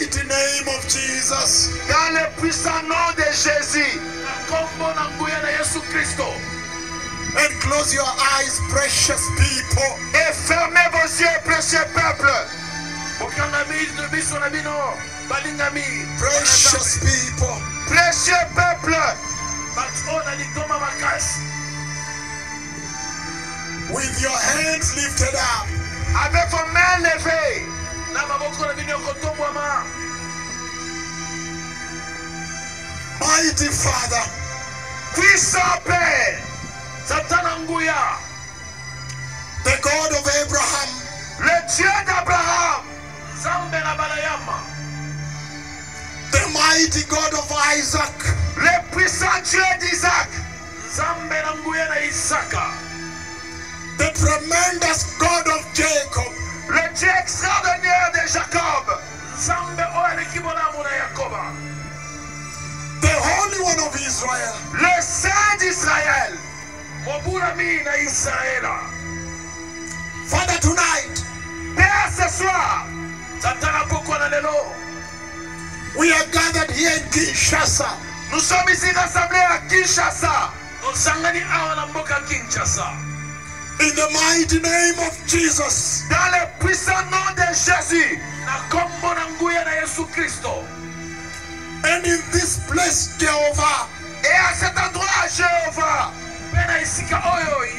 mighty name of Jesus. Dans le puissant nom de Jésus. And close your eyes, precious people. Et fermez vos yeux, précieux peuple. Precious people. Précieux peuple. makasi With your hands lifted up. Avec vos mains levées. Na maboko na bino ekotombwama Mighty Father, Père. satana nguya the God of Abraham, Le Dieu d'Abraham. nzambe na balayama the mighty God of Isaac, Le puissant Dieu d'Isaac. zambe na nguya na isaka the tremendous God of Jacob, Le Dieu Israel, Le Saint d'Israël. mobulami na israela Father, tonight Père, ce soir, satana pokwa na lelo we are gathered here in Kinshasa nous sommes ici rassemblés à Kinshasa. na mboka kinshasa in the mighty name of Jesus. Dans le puissant nom de Jésus. na kombo na nguya na yesu kristo And in this place, Jehovah, Et à cet endroit, Jéhovah, mpe na esika oyo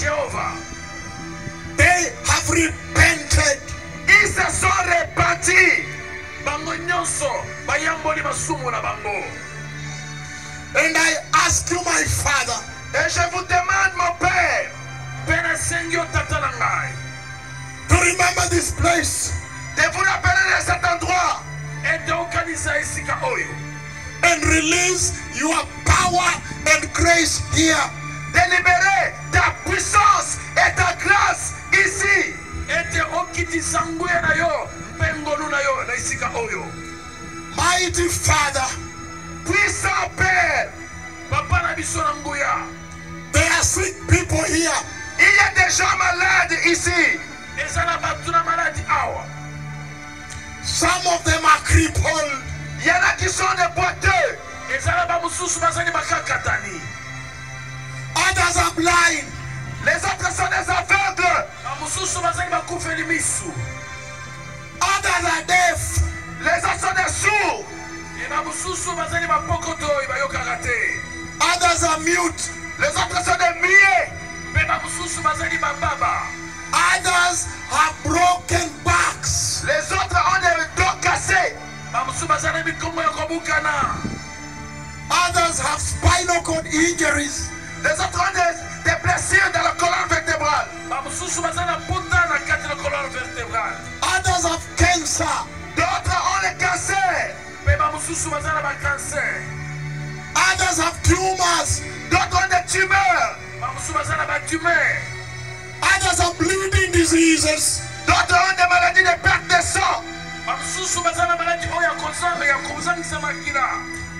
jehova they have repented. Ils se sont repentis. bango nyonso bayamboli masumu na bango. And I ask you, my Father, Et je vous demande, mon Père, mpe nasengi yo tata na ngai. to remember this place. De vous rappeler de cet endroit ete okanisa esika oyo and release your power and grace here. de libérer ta puissance et ta grâce ici. ete okitisa nguya na yo mpe na yo na esika oyo Mighty Father, Puissant Père, papa na biso na nguya there are sick people here. il y a des gens malades ici. eza na bato na maladi awa Some of them are crippled. Il y en a qui sont des. Bamosusu bazali bakakatani Others are blind. Les autres sont des aveugles. bamosusu bazali bakufeli misu Others are deaf. Les autres sont des sourds. e bamosusu bazali bapokoto oyo bayokaka te Others are mute. Les autres sont des muets. mpe bamosusu bazali bababa Others have broken backs. Les autres ont des dos cassés. bamosusu bazali na mikongo ya kobukana Others have spinal cord injuries. Les autres ont des, blessures dans la colonne vertébrale. Others have cancer. D'autres ont le cancer. Others have tumors. D'autres ont des tumeurs. Others have bleeding diseases. D'autres ont des maladies de perte de sang.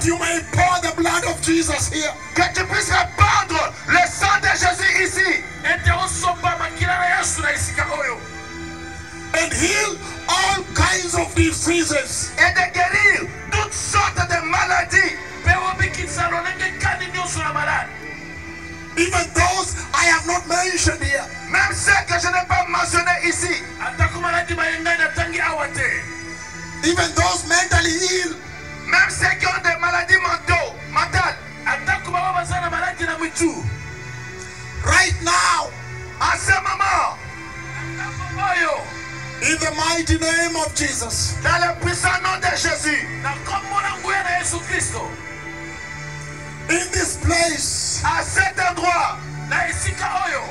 That you may pour the blood of Jesus here. Que tu puisses répandre le sang de Jésus ici. ete osopa makila na yesu na esika and heal all kinds of diseases. Et de guérir toutes sortes de maladies. mpe obikisa lolenge kani nyonso na maladi Even those I have not mentioned here. Même ceux que je n'ai pas mentionnés ici. atako maladi mayengai natangi awa te Even those mentally ill. Même ceux qui ont des maladies mentaux, mentales. atako bango baza na maladi na mitu Right now, En ce moment, in the mighty name of Jesus, dans le puissant nom de Jésus, na kombo na nguya na yesu kristo in this place, à cet endroit, oyo oh,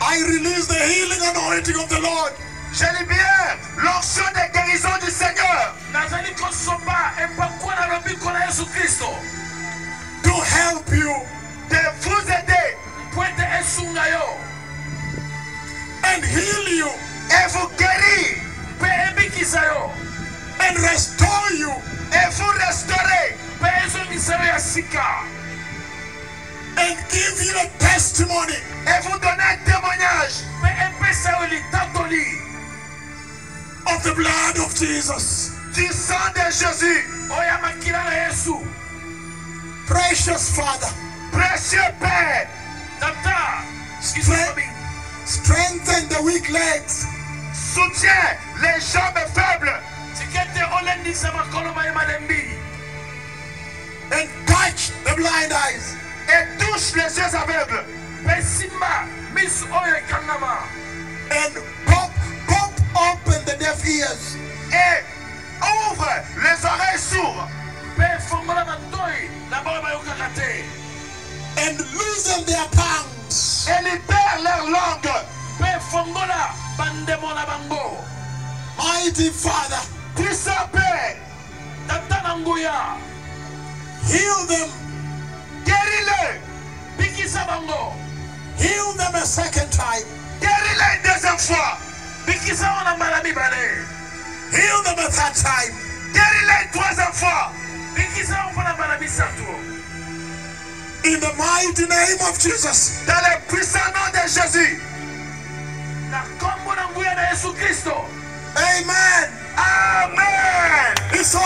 I release the healing anointing of the Lord. je libère l'onction de guérison to help you de vous aider mpo ete esunga yo. And heal you. Et vous guérir mpe ebikisa yo. And restore you. Et vous restaurer mpe ezongisa yo ya sika. And give you a testimony. Et vous donner un témoignage mpe epesa yo litatoli of the blood of Jesus. Du sang de Jésus. oyo ya makila Precious Father, Précieux Père, Strength. strengthen the weak legs. Soutiens les jambes faibles. Tika ete olendisa makolo mayema lembi. And touch the blind eyes. Et touche les yeux aveugles. Mpe simba miso oyo ekangama and pop, pop open the deaf ears their tongues. Et libère leur langue. mpe fongola bandemo na bango mighty Father Puissant Père, tata na heal them. Guéris-le, bikisa bango heal them a second time. Guéris-le une deuxième fois, bikisa ngo na mbala mibale heal them a third time. Guéris-le une troisième fois. In the mighty name of Jesus Dans le puissant nom de Jésus. na nkombo na Jésus Christ. yesu kristo amen Amen. it's all